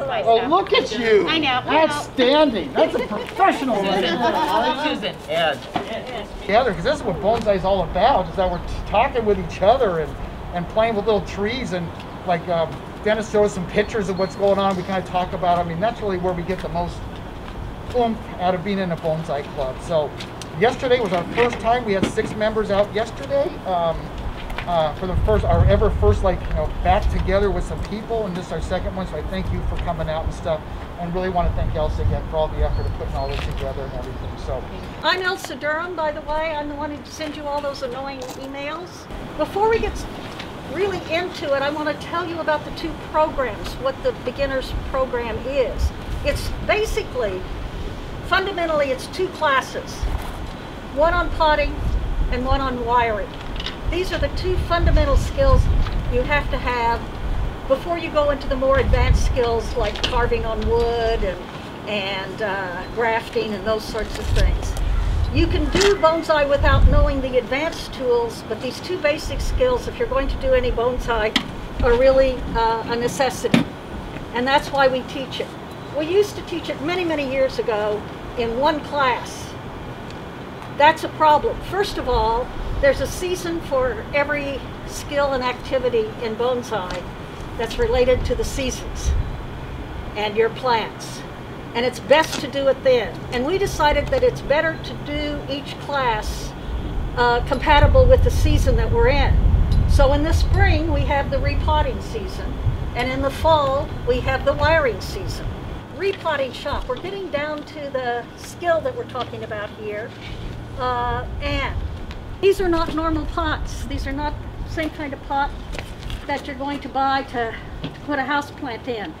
bonsai Oh, stuff. look at you. I know, I. Outstanding. That's a professional right there. Susan, Ed. Together, because this is what bonsai is all about, is that we're talking with each other and, and playing with little trees and like um, Dennis showed us some pictures of what's going on. We kind of talk about, I mean, that's really where we get the most oomph out of being in a bonsai club. So yesterday was our first time. We had six members out yesterday. Um, uh, for the first, our ever first, like, you know, back together with some people, and this is our second one, so I thank you for coming out and stuff, and really want to thank Elsa again for all the effort of putting all this together and everything, so. I'm Elsa Durham, by the way. I'm the one who sent you all those annoying emails. Before we get really into it, I want to tell you about the two programs, what the beginner's program is. It's basically, fundamentally, it's two classes one on potting and one on wiring. These are the two fundamental skills you have to have before you go into the more advanced skills like carving on wood and, and uh, grafting and those sorts of things. You can do bonsai without knowing the advanced tools, but these two basic skills, if you're going to do any bonsai, are really uh, a necessity. And that's why we teach it. We used to teach it many, many years ago in one class. That's a problem. First of all, there's a season for every skill and activity in bonsai that's related to the seasons and your plants. And it's best to do it then. And we decided that it's better to do each class uh, compatible with the season that we're in. So in the spring, we have the repotting season. And in the fall, we have the wiring season. Repotting shop, we're getting down to the skill that we're talking about here. Uh, and these are not normal pots. These are not the same kind of pot that you're going to buy to, to put a house plant in.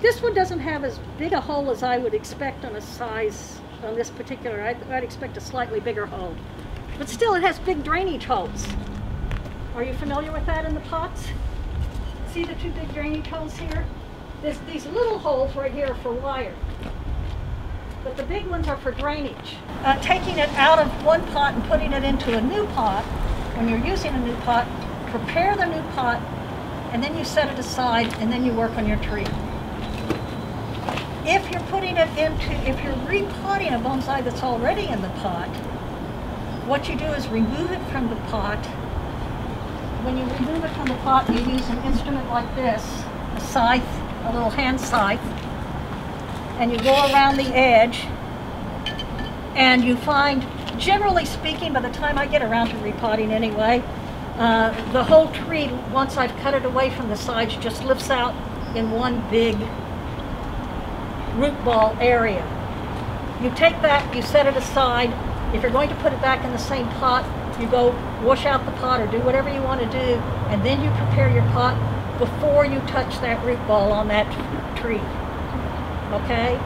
This one doesn't have as big a hole as I would expect on a size on this particular. I'd, I'd expect a slightly bigger hole. But still, it has big drainage holes. Are you familiar with that in the pots? See the two big drainage holes here? There's these little holes right here for wire. But the big ones are for drainage. Uh, taking it out of one pot and putting it into a new pot, when you're using a new pot, prepare the new pot, and then you set it aside, and then you work on your tree. If you're putting it into, if you're repotting a bonsai that's already in the pot, what you do is remove it from the pot. When you remove it from the pot, you use an instrument like this, a scythe, a little hand scythe, and you go around the edge, and you find, generally speaking, by the time I get around to repotting anyway, uh, the whole tree, once I've cut it away from the sides, just lifts out in one big root ball area. You take that, you set it aside. If you're going to put it back in the same pot, you go wash out the pot or do whatever you want to do, and then you prepare your pot before you touch that root ball on that tree. Okay?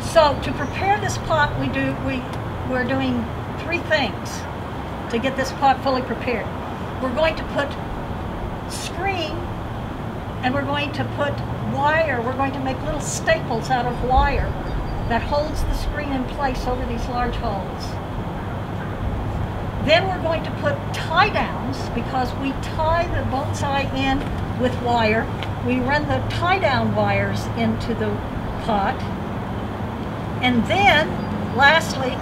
So to prepare this pot, we do we we're doing three things to get this pot fully prepared. We're going to put screen and we're going to put wire. We're going to make little staples out of wire that holds the screen in place over these large holes. Then we're going to put tie downs because we tie the bonsai in with wire. We run the tie down wires into the And then, lastly,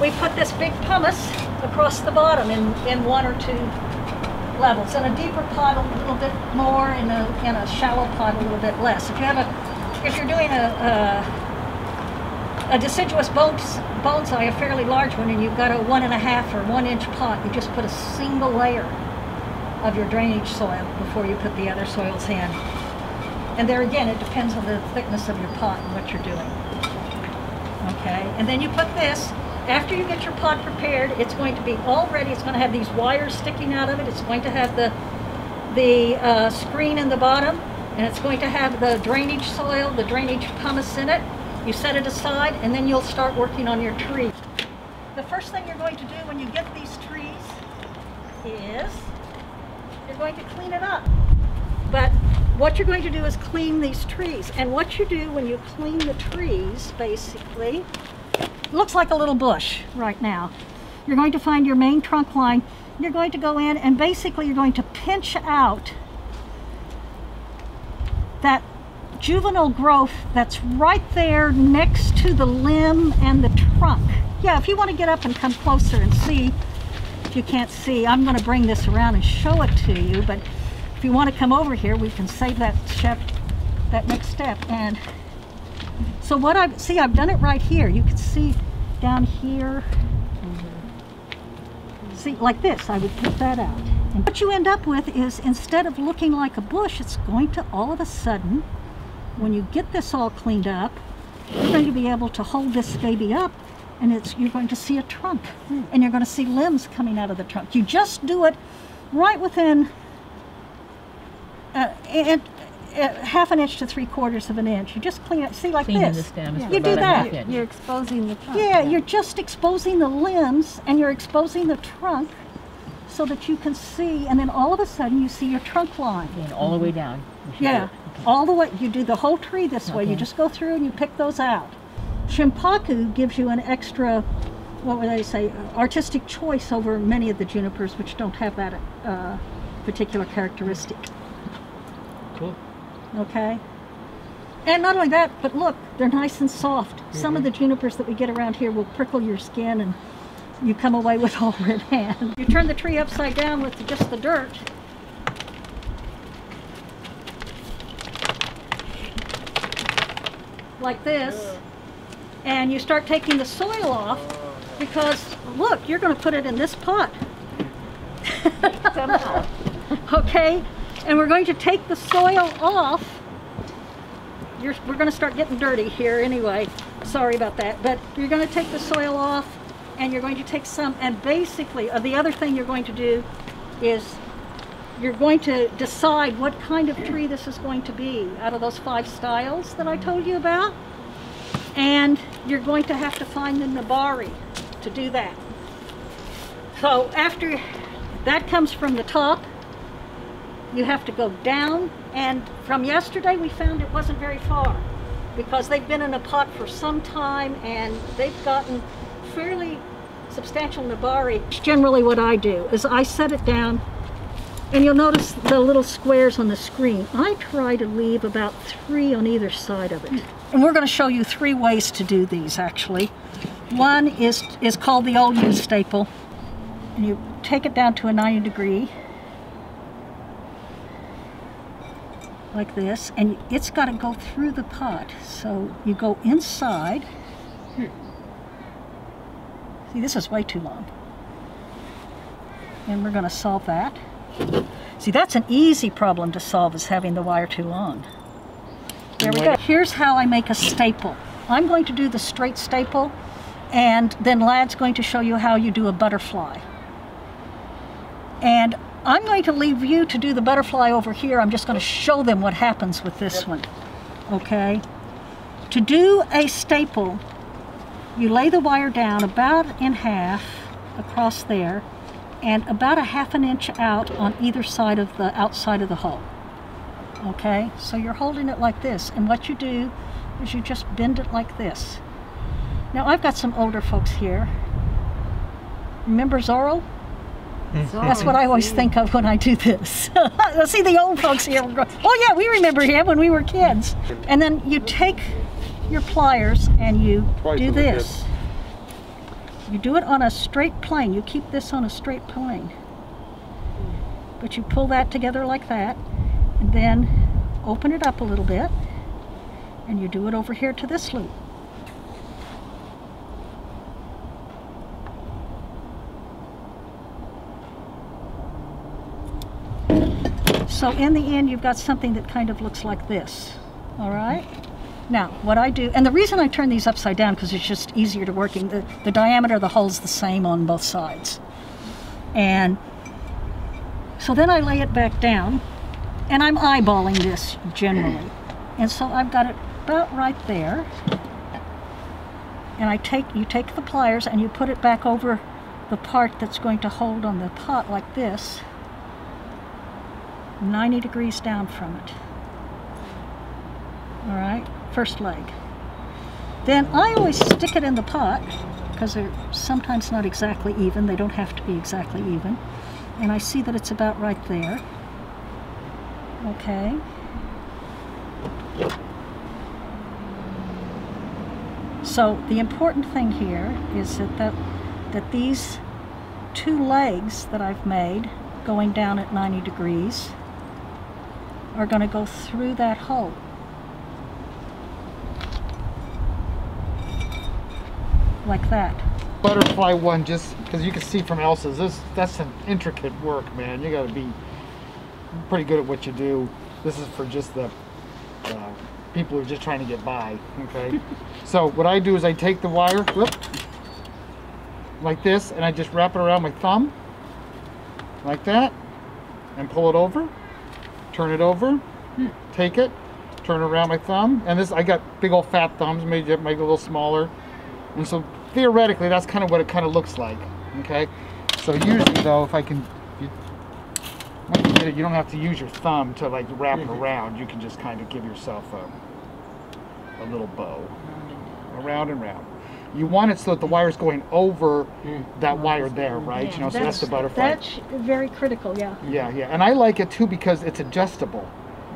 we put this big pumice across the bottom in, in one or two levels. In a deeper pot, a little bit more. In a in a shallow pot, a little bit less. If you have a, if you're doing a a, a deciduous bones, bonsai, a fairly large one, and you've got a one and a half or one inch pot, you just put a single layer of your drainage soil before you put the other soils in. And there again, it depends on the thickness of your pot and what you're doing. Okay, and then you put this, after you get your pot prepared, it's going to be all ready. It's going to have these wires sticking out of it. It's going to have the, the uh, screen in the bottom, and it's going to have the drainage soil, the drainage pumice in it. You set it aside, and then you'll start working on your tree. The first thing you're going to do when you get these trees is you're going to clean it up. But what you're going to do is clean these trees. And what you do when you clean the trees, basically, looks like a little bush right now. You're going to find your main trunk line. You're going to go in and basically you're going to pinch out that juvenile growth that's right there next to the limb and the trunk. Yeah, if you want to get up and come closer and see, if you can't see, I'm going to bring this around and show it to you, but if you want to come over here, we can save that step, that next step. And so what I've, see, I've done it right here. You can see down here. See, like this, I would put that out. And what you end up with is instead of looking like a bush, it's going to all of a sudden, when you get this all cleaned up, you're going to be able to hold this baby up and it's you're going to see a trunk hmm. and you're going to see limbs coming out of the trunk. You just do it right within uh, and, uh, half an inch to three quarters of an inch. You just clean it, see like Cleaning this. the stems You for do about a that. half inch. You're exposing the trunk. Yeah, you're just exposing the limbs and you're exposing the trunk so that you can see, and then all of a sudden you see your trunk line. And all the way down. Yeah, do it. all the way. You do the whole tree this way. You just go through and you pick those out. Shimpaku gives you an extra, what would I say, uh, artistic choice over many of the junipers, which don't have that uh, particular characteristic. Cool. Okay? And not only that, but look, they're nice and soft. Some of mm-hmm. the junipers that we get around here will prickle your skin and you come away with all red hand. You turn the tree upside down with just the dirt. Like this. And you start taking the soil off because look, you're going to put it in this pot. Okay? And we're going to take the soil off. You're, we're going to start getting dirty here anyway. Sorry about that. But you're going to take the soil off and you're going to take some, and basically, uh, the other thing you're going to do is you're going to decide what kind of tree this is going to be out of those five styles that I told you about. And you're going to have to find the Nebari to do that. So after that comes from the top, you have to go down. And from yesterday, we found it wasn't very far because they've been in a pot for some time and they've gotten fairly substantial nebari. Generally, what I do is I set it down, and you'll notice the little squares on the screen. I try to leave about three on either side of it. And we're going to show you three ways to do these actually. One is is called the old U staple, and you take it down to a 90 degree like this and it's got to go through the pot. So you go inside. See this is way too long. And we're going to solve that. See that's an easy problem to solve is having the wire too long. There we go. Here's how I make a staple. I'm going to do the straight staple and then Ladd's going to show you how you do a butterfly. And I'm going to leave you to do the butterfly over here. I'm just going to show them what happens with this one. Okay? To do a staple, you lay the wire down about in half across there and about a half an inch out on either side of the outside of the hole. Okay? So you're holding it like this. And what you do is you just bend it like this. Now I've got some older folks here. Remember Zorro? That's what I always think of when I do this. See the old folks here. go, Oh yeah, we remember him when we were kids. And then you take your pliers and you do as a kid. this. You do it on a straight plane. You keep this on a straight plane. But you pull that together like that, and then open it up a little bit, and you do it over here to this loop. So in the end, you've got something that kind of looks like this. All right? Now, what I do, and the reason I turn these upside down because it's just easier to working. The, the diameter of the hole's the same on both sides. And so then I lay it back down, and I'm eyeballing this generally. And so I've got it about right there. And I take you take the pliers and you put it back over the part that's going to hold on the pot like this. 90 degrees down from it. All right, first leg. Then I always stick it in the pot because they're sometimes not exactly even. They don't have to be exactly even. And I see that it's about right there. Okay. So the important thing here is that that, that these two legs that I've made going down at 90 degrees are going to go through that hole. Like that. Butterfly one, just because you can see from Elsa's, this that's an intricate work, man. You got to be pretty good at what you do. This is for just the uh, people who are just trying to get by. Okay. so what I do is I take the wire, whoop, like this, and I just wrap it around my thumb, like that, and pull it over. Turn it over. Take it, turn around my thumb, and this I got big old fat thumbs, made it, make it a little smaller. And so theoretically, that's kind of what it kind of looks like. Okay. So usually though, if I can, you, you get it, you don't have to use your thumb to like wrap it mm-hmm. around. You can just kind of give yourself a, a little bow, around and round. You want it so that the wire's going over mm. that wire there, mm. right? You know, so that's the butterfly. That's very critical, yeah. Yeah, yeah, and I like it too because it's adjustable,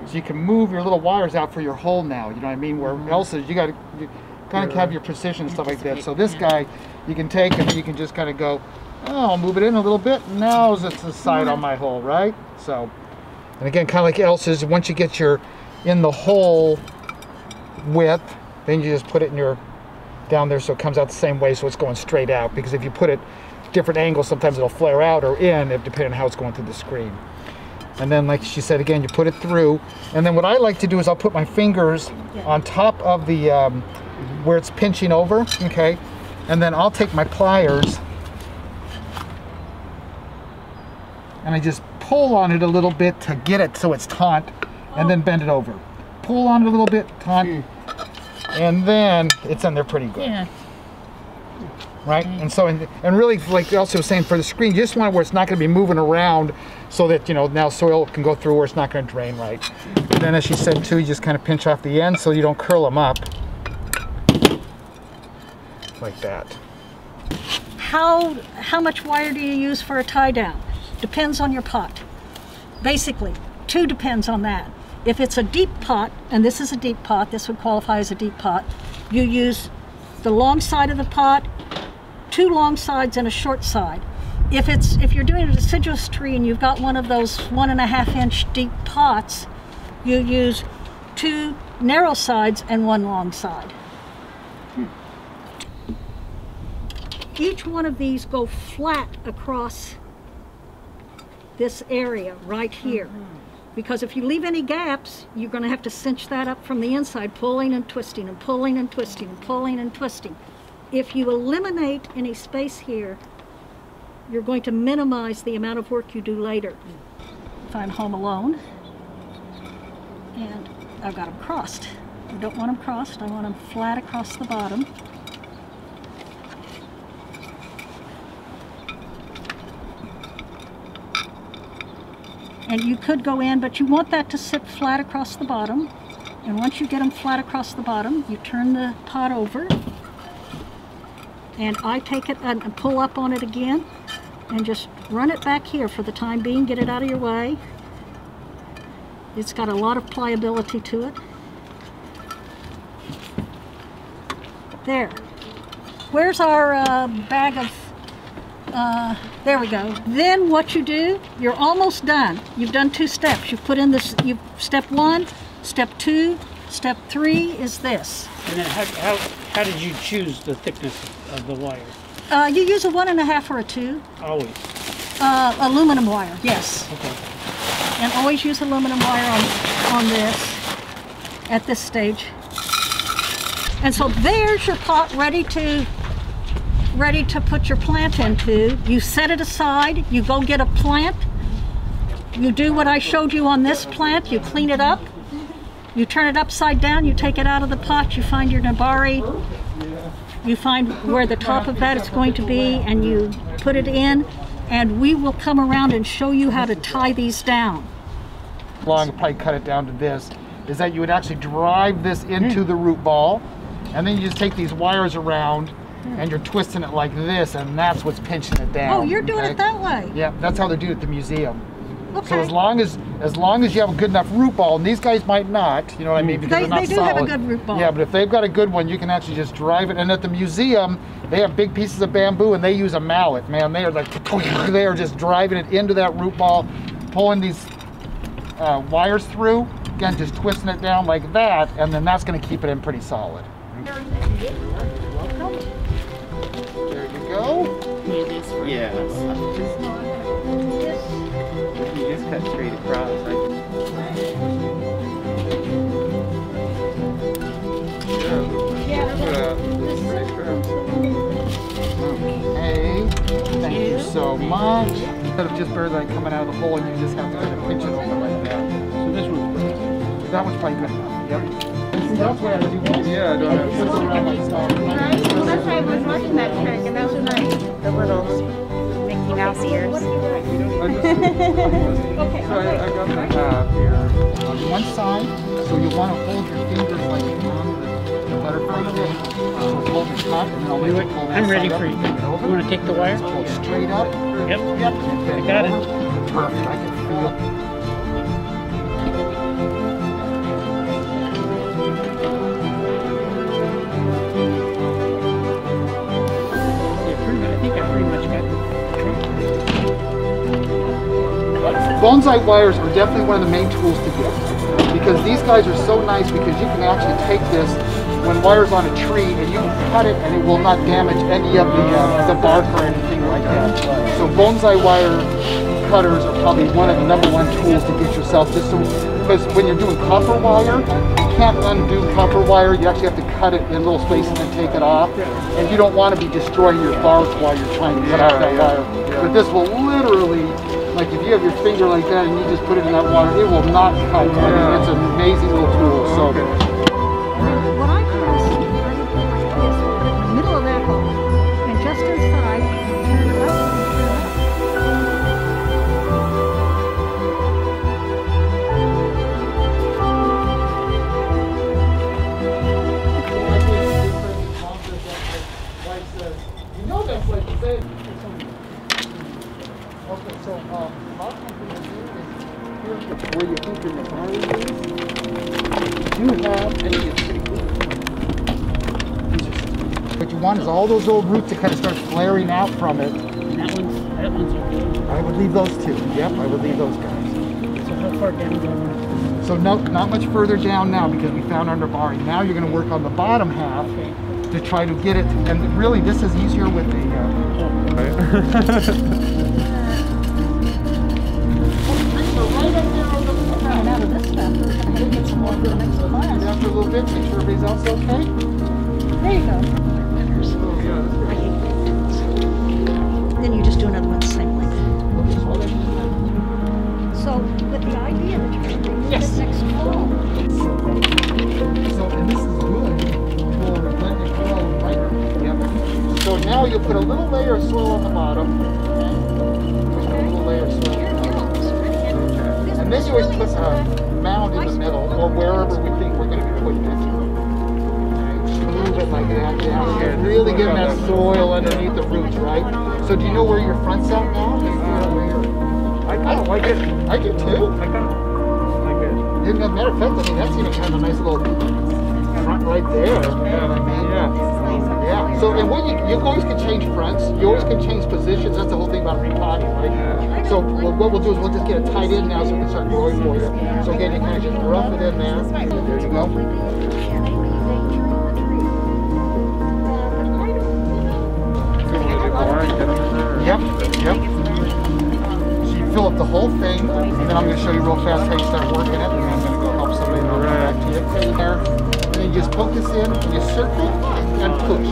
so you can move your little wires out for your hole now. You know what I mean? Where mm-hmm. else is you got to kind of have your precision and stuff like that. So this guy, you can take and you can just kind of go, oh, I'll move it in a little bit. Now it's the side on mm-hmm. my hole, right? So, and again, kind of like Elsa's, once you get your in the hole width, then you just put it in your down there so it comes out the same way so it's going straight out because if you put it different angles sometimes it'll flare out or in if depending on how it's going through the screen. And then like she said again you put it through and then what I like to do is I'll put my fingers on top of the um, where it's pinching over okay? And then I'll take my pliers and I just pull on it a little bit to get it so it's taut and then bend it over. Pull on it a little bit taut and then it's in there pretty good Yeah. right? And so, and, and really, like Elsie was saying, for the screen, you just want it where it's not going to be moving around, so that you know now soil can go through where it's not going to drain right. And then, as she said too, you just kind of pinch off the end so you don't curl them up like that. How, how much wire do you use for a tie down? Depends on your pot. Basically, two depends on that. If it's a deep pot, and this is a deep pot, this would qualify as a deep pot, you use the long side of the pot, two long sides and a short side. If it's if you're doing a deciduous tree and you've got one of those one and a half inch deep pots, you use two narrow sides and one long side. Each one of these go flat across this area right here. Mm-hmm. Because if you leave any gaps, you're going to have to cinch that up from the inside, pulling and twisting and pulling and twisting and pulling and twisting. If you eliminate any space here, you're going to minimize the amount of work you do later. If I'm home alone and I've got them crossed, I don't want them crossed, I want them flat across the bottom. And you could go in, but you want that to sit flat across the bottom. And once you get them flat across the bottom, you turn the pot over. And I take it and pull up on it again and just run it back here for the time being, get it out of your way. It's got a lot of pliability to it. There. Where's our uh, bag of uh, there we go. Then what you do, you're almost done. You've done two steps. You've put in this, you step one, step two, step three is this. And then how, how, how did you choose the thickness of the wire? Uh, you use a one and a half or a two. Always. Uh, aluminum wire, yes. Okay. And always use aluminum wire on, on this, at this stage. And so there's your pot ready to ready to put your plant into. You set it aside, you go get a plant, you do what I showed you on this plant, you clean it up, you turn it upside down, you take it out of the pot, you find your nebari, you find where the top of that is going to be, and you put it in, and we will come around and show you how to tie these down. Long, probably cut it down to this. Is that you would actually drive this into hmm. the root ball, and then you just take these wires around, and you're twisting it like this, and that's what's pinching it down. Oh, you're doing okay? it that way. Yeah, that's how they do it at the museum. Okay. So as long as as long as you have a good enough root ball, and these guys might not, you know what I mean, because They- are not they do have a good root ball. Yeah, but if they've got a good one, you can actually just drive it. And at the museum, they have big pieces of bamboo, and they use a mallet. Man, they are like they are just driving it into that root ball, pulling these uh, wires through. Again, just twisting it down like that, and then that's going to keep it in pretty solid. Welcome. There you go. Yeah. You just cut straight across. Right? Okay. Thank you so much. Instead of just barely like coming out of the hole, and you just have to kind of pinch it over like that. So this one's That one's probably good enough. Yep. That's what I do. Yeah, I don't have. Twist it around like so. Right? Well, that's why I was watching that trick, and that was nice. The little Mickey Mouse ears. Okay. so I, I got the half here. on one side, so you want to hold your fingers like on the, the butterfly thing. So hold the top, and then I'll let you pull that I'm ready for you. and bring it You want to take the wire? Pull straight up. Yep. Yep. I got it. Perfect. I can feel. Yeah, Bonsai wires are definitely one of the main tools to get because these guys are so nice because you can actually take this when wire's on a tree and you can cut it and it will not damage any of the, uh, the bark or anything like that. So bonsai wire cutters are probably one of the number one tools to get yourself just so because when you're doing copper wire, you can't undo copper wire. You actually have to cut it in little spaces and take it off. And you don't want to be destroying your bark while you're trying to cut off that wire. But this will literally like if you have your finger like that and you just put it in that water, it will not cut. I mean, it's an amazing little tool. So What all those old roots to kind of start flaring out from it. And that one's that one's okay. I would leave those two. Yep, I would leave those guys. So how far down do I want So no, not much further down now because we found our Nebari. Now you're going to work on the bottom half Okay. to try to get it. And really, this is easier with the. Uh, Coming that soil underneath the roots, right? So do you know where your front's at now? Do you know where I kind of like it. I do too. I kind of like it. As a matter of fact, I mean, that's even kind of a nice little front right there. You know what I mean? Yeah. Yeah. So, and what you, you always can change fronts. You always can change positions. That's the whole thing about repotting, right? Yeah. So what what we'll do is we'll just get it tied in now so we can start growing for you. So again, you kind of just rough it in there. There you go. Yep. Yep. So you fill up the whole thing, and then I'm going to show you real fast how you start working it, and then I'm going to go help somebody and I'll back to you. There. And then you just poke this in, and you circle and push.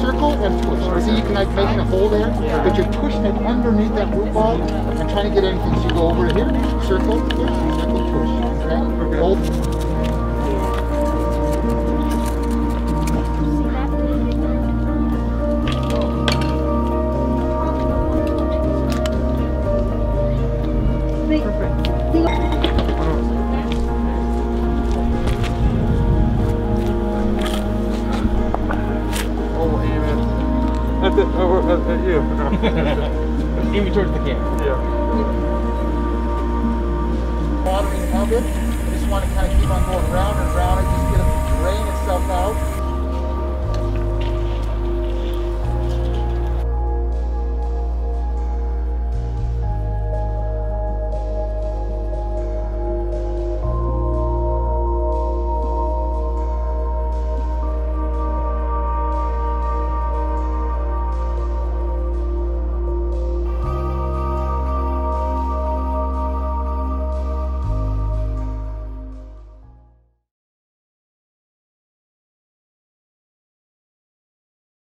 Circle and push. See, you can like making a hole there, but you're pushing it underneath that root ball and trying to get anything. So you go over here, circle, push, circle, push. Okay? Hold. Watering of it. I just want to kind of keep on going round and round and just get it drain itself out.